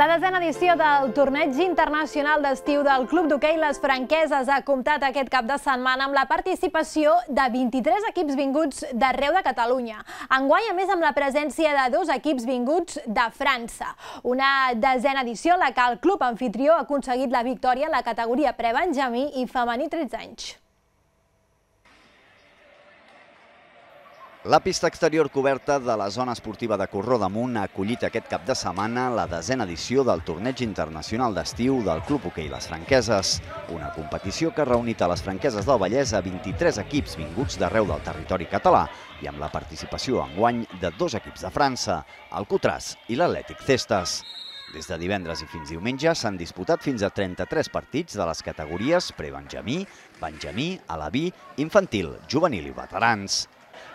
La desena edició del torneig internacional d'estiu del Club d'Hoquei Les Franqueses ha comptat aquest cap de setmana amb la participació de 23 equips vinguts d'arreu de Catalunya. Enguany, a més, amb la presència de dos equips vinguts de França. Una desena edició en la que el club anfitrió ha aconseguit la victòria en la categoria prebenjamí i femení 13 anys. La pista exterior coberta de la zona esportiva de Corró damunt ha acollit aquest cap de setmana la desena edició del torneig internacional d'estiu del Club Hoquei Les Franqueses, una competició que ha reunit a les Franqueses del Vallès a 23 equips vinguts d'arreu del territori català i amb la participació enguany de dos equips de França, el Cotràs i l'Atlètic Cestes. Des de divendres i fins diumenge s'han disputat fins a 33 partits de les categories prebenjamí, benjamí, alaví, infantil, juvenil i veterans.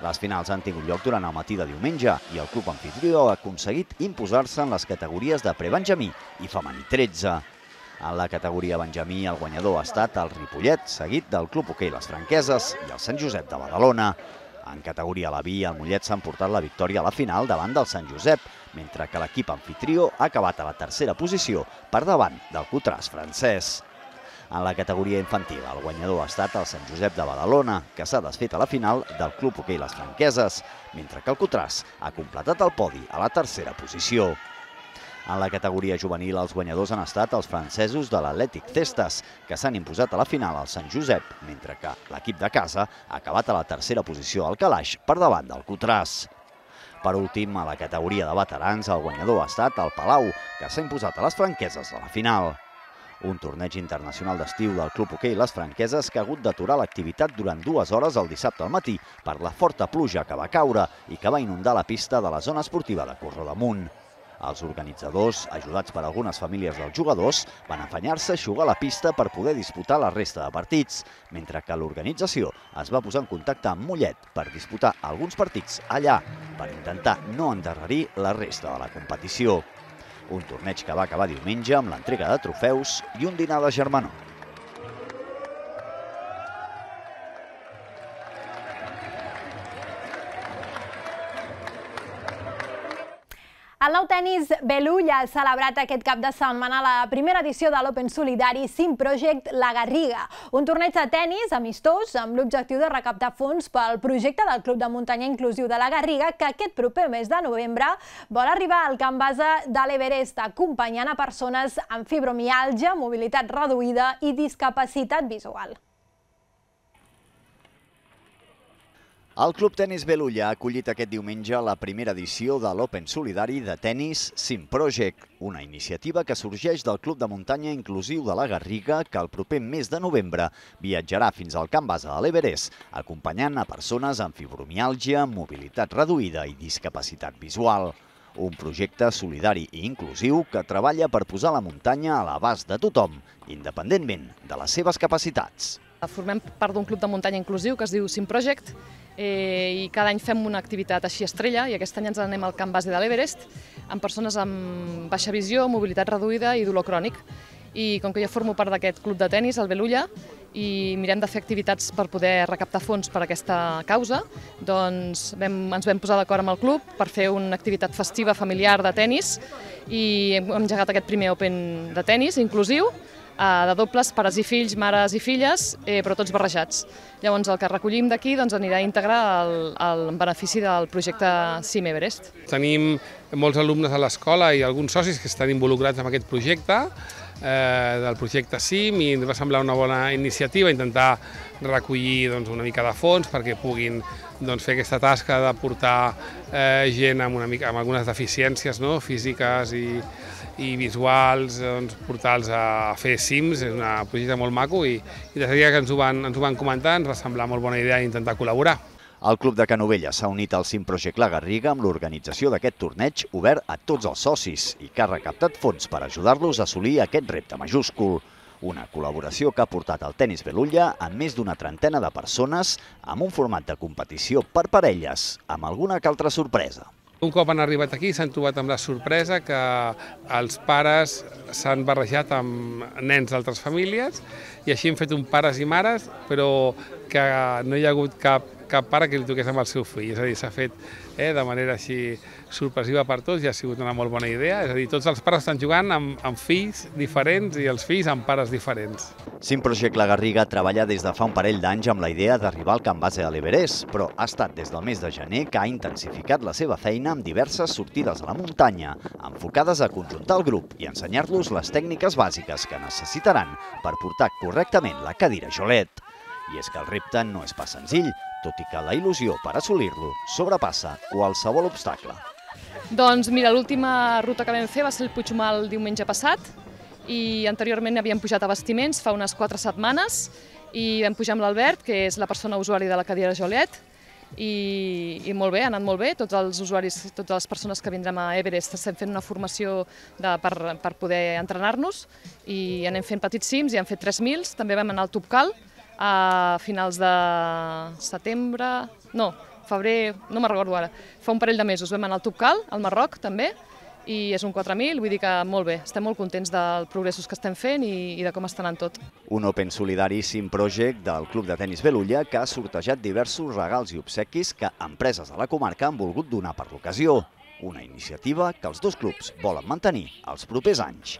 Les finals han tingut lloc durant el matí de diumenge i el club anfitrió ha aconseguit imposar-se en les categories de prebenjamí i femení 13. En la categoria Benjamí, el guanyador ha estat el Ripollet, seguit del Club Hoquei Les Franqueses i el Sant Josep de Badalona. En categoria Laví, el Mollet s'ha emportat la victòria a la final davant del Sant Josep, mentre que l'equip anfitrió ha acabat a la tercera posició per davant del Cotràs francès. En la categoria infantil, el guanyador ha estat el Sant Josep de Badalona, que s'ha desfet a la final del Club Hoquei Les Franqueses, mentre que el Cotràs ha completat el podi a la tercera posició. En la categoria juvenil, els guanyadors han estat els francesos de l'Atlètic Cestes, que s'han imposat a la final al Sant Josep, mentre que l'equip de casa ha acabat a la tercera posició al Calaix per davant del Cotràs. Per últim, a la categoria de veterans, el guanyador ha estat el Palau, que s'ha imposat a les franqueses a la final. Un torneig internacional d'estiu del Club Hoquei Les Franqueses que ha hagut d'aturar l'activitat durant dues hores el dissabte al matí per la forta pluja que va caure i que va inundar la pista de la zona esportiva de Corrodamunt. Els organitzadors, ajudats per algunes famílies dels jugadors, van afanyar-se a eixugar la pista per poder disputar la resta de partits, mentre que l'organització es va posar en contacte amb Mollet per disputar alguns partits allà, per intentar no endarrerir la resta de la competició. Un torneig que va acabar diumenge amb l'entrega de trofeus i un dinar de germanor. El nou tennis Belull ha celebrat aquest cap de setmana la primera edició de l'Open Solidari Sim Project La Garriga, un torneig de tennis amistós amb l'objectiu de recaptar fons pel projecte del Club de Muntanya Inclusiu de La Garriga que aquest proper mes de novembre vol arribar al camp base de l'Everest acompanyant a persones amb fibromialgia, mobilitat reduïda i discapacitat visual. El Club Tenis Belulla ha acollit aquest diumenge la primera edició de l'Open Solidari de Tenis Sim Project, una iniciativa que sorgeix del Club de Muntanya Inclusiu de la Garriga que el proper mes de novembre viatjarà fins al camp base de l'Everest, acompanyant a persones amb fibromiàlgia, mobilitat reduïda i discapacitat visual. Un projecte solidari i inclusiu que treballa per posar la muntanya a l'abast de tothom, independentment de les seves capacitats. Formem part d'un club de muntanya inclusiu que es diu Sim Project eh, i cada any fem una activitat així estrella i aquest any ens anem al camp base de l'Everest amb persones amb baixa visió, mobilitat reduïda i dolor crònic. I com que jo formo part d'aquest club de tennis, el Belulla, i mirem de fer activitats per poder recaptar fons per aquesta causa, doncs vam, ens vam posar d'acord amb el club per fer una activitat festiva familiar de tennis i hem engegat aquest primer Open de tennis inclusiu, eh, de dobles, pares i fills, mares i filles, eh, però tots barrejats. Llavors el que recollim d'aquí doncs, anirà íntegre al, benefici del projecte CIM Everest. Tenim molts alumnes a l'escola i alguns socis que estan involucrats en aquest projecte, eh, del projecte CIM i ens va semblar una bona iniciativa intentar recollir doncs, una mica de fons perquè puguin doncs, fer aquesta tasca de portar eh, gent amb, una mica, amb algunes deficiències no? físiques i, i visuals, doncs, portar-los a fer cims, és un projecte molt maco i, i des que ens ho, van, ens ho van comentar ens va semblar molt bona idea intentar col·laborar. El Club de Canovelles s'ha unit al Sim Project La Garriga amb l'organització d'aquest torneig obert a tots els socis i que ha recaptat fons per ajudar-los a assolir aquest repte majúscul. Una col·laboració que ha portat el tennis Belulla a més d'una trentena de persones amb un format de competició per parelles, amb alguna que altra sorpresa. Un cop han arribat aquí s'han trobat amb la sorpresa que els pares s'han barrejat amb nens d'altres famílies i així hem fet un pares i mares, però que no hi ha hagut cap cap pare que li toqués amb el seu fill. És a dir, s'ha fet eh, de manera així sorpresiva per tots i ha sigut una molt bona idea. És a dir, tots els pares estan jugant amb, amb fills diferents i els fills amb pares diferents. Sim Project La Garriga treballa des de fa un parell d'anys amb la idea d'arribar al camp base de l'Everest, però ha estat des del mes de gener que ha intensificat la seva feina amb diverses sortides a la muntanya, enfocades a conjuntar el grup i ensenyar-los les tècniques bàsiques que necessitaran per portar correctament la cadira Jolet. I és que el repte no és pas senzill, tot i que la il·lusió per assolir-lo sobrepassa qualsevol obstacle. Doncs mira, l'última ruta que vam fer va ser el Puigmal diumenge passat i anteriorment havíem pujat a Vestiments fa unes quatre setmanes i vam pujar amb l'Albert, que és la persona usuària de la cadira Jolet, i, i molt bé, ha anat molt bé. Tots els usuaris, totes les persones que vindrem a Everest estem fent una formació de, per, per poder entrenar-nos i anem fent petits cims i hem fet 3.000. També vam anar al Tupcal a finals de setembre, no, febrer, no me'n recordo ara, fa un parell de mesos vam anar al Tupcal, al Marroc també, i és un 4.000, vull dir que molt bé, estem molt contents dels progressos que estem fent i, i de com està anant tot. Un Open Solidari Sim Project del Club de Tenis Belulla que ha sortejat diversos regals i obsequis que empreses de la comarca han volgut donar per l'ocasió. Una iniciativa que els dos clubs volen mantenir els propers anys.